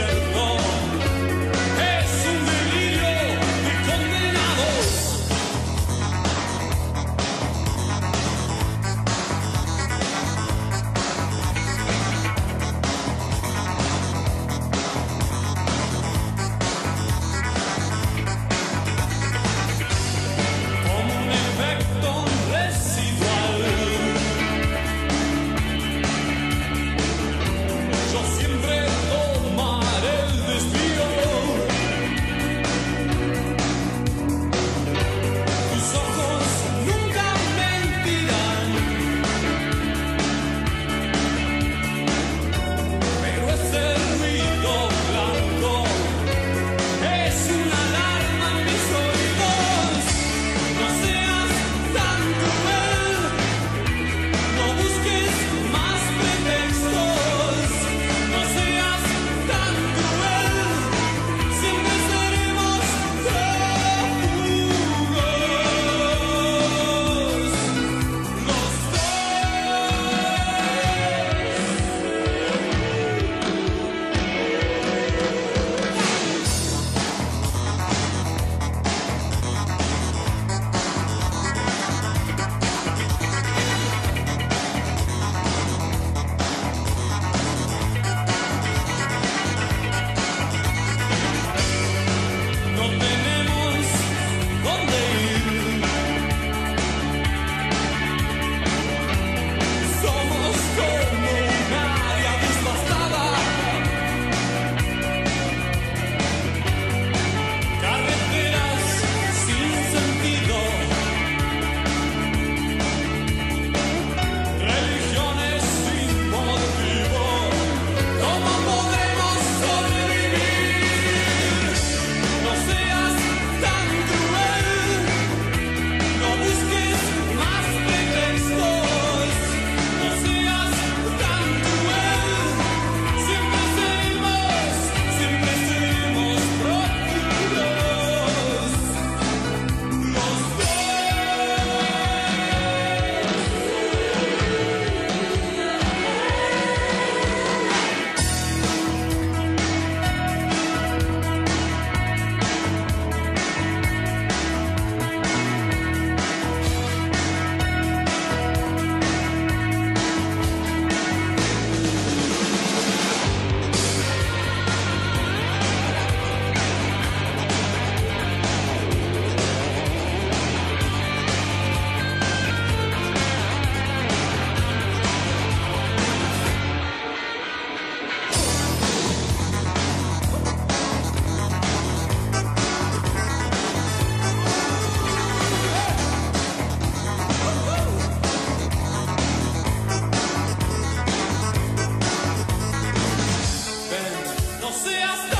Yeah. você é está